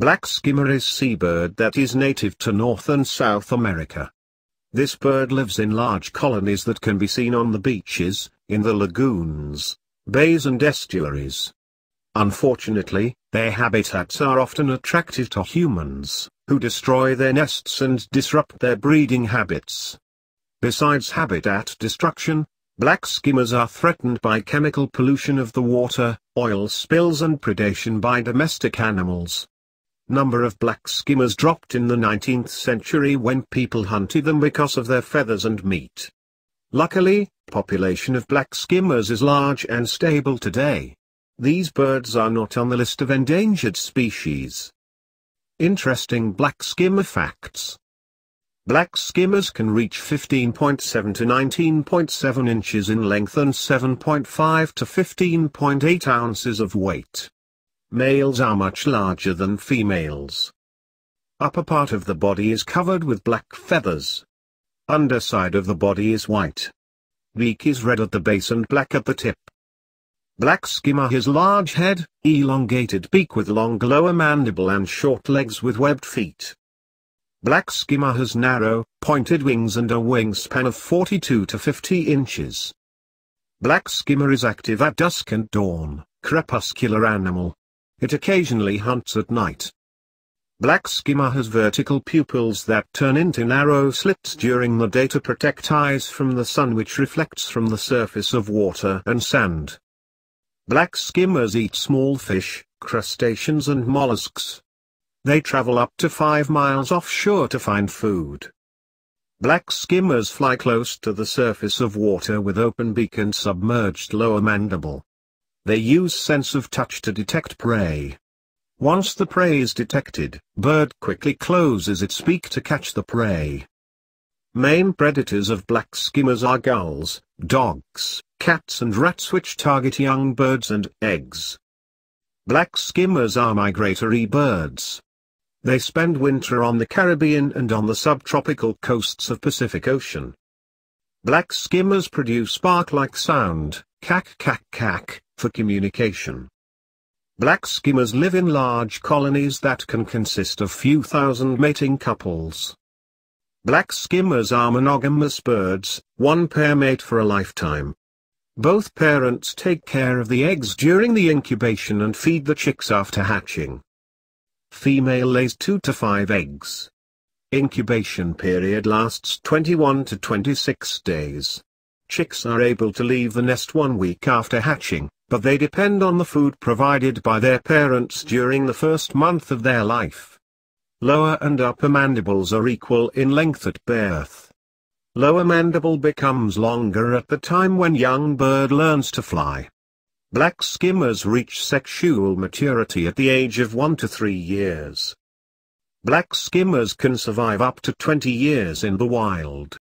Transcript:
Black skimmer is seabird that is native to North and South America. This bird lives in large colonies that can be seen on the beaches, in the lagoons, bays and estuaries. Unfortunately, their habitats are often attractive to humans, who destroy their nests and disrupt their breeding habits. Besides habitat destruction, black skimmers are threatened by chemical pollution of the water, oil spills and predation by domestic animals number of black skimmers dropped in the 19th century when people hunted them because of their feathers and meat. Luckily, population of black skimmers is large and stable today. These birds are not on the list of endangered species. Interesting black skimmer facts. Black skimmers can reach 15.7 to 19.7 inches in length and 7.5 to 15.8 ounces of weight. Males are much larger than females. Upper part of the body is covered with black feathers. Underside of the body is white. Beak is red at the base and black at the tip. Black skimmer has large head, elongated beak with long lower mandible and short legs with webbed feet. Black skimmer has narrow, pointed wings and a wingspan of 42 to 50 inches. Black skimmer is active at dusk and dawn, crepuscular animal. It occasionally hunts at night. Black skimmer has vertical pupils that turn into narrow slits during the day to protect eyes from the sun which reflects from the surface of water and sand. Black skimmers eat small fish, crustaceans and mollusks. They travel up to 5 miles offshore to find food. Black skimmers fly close to the surface of water with open beak and submerged lower mandible. They use sense of touch to detect prey. Once the prey is detected, bird quickly closes its beak to catch the prey. Main predators of black skimmers are gulls, dogs, cats and rats which target young birds and eggs. Black skimmers are migratory birds. They spend winter on the Caribbean and on the subtropical coasts of Pacific Ocean. Black skimmers produce bark-like sound, cack cack cack, for communication. Black skimmers live in large colonies that can consist of few thousand mating couples. Black skimmers are monogamous birds, one pair mate for a lifetime. Both parents take care of the eggs during the incubation and feed the chicks after hatching. Female lays 2 to 5 eggs. Incubation period lasts 21 to 26 days. Chicks are able to leave the nest one week after hatching but they depend on the food provided by their parents during the first month of their life. Lower and upper mandibles are equal in length at birth. Lower mandible becomes longer at the time when young bird learns to fly. Black skimmers reach sexual maturity at the age of 1 to 3 years. Black skimmers can survive up to 20 years in the wild.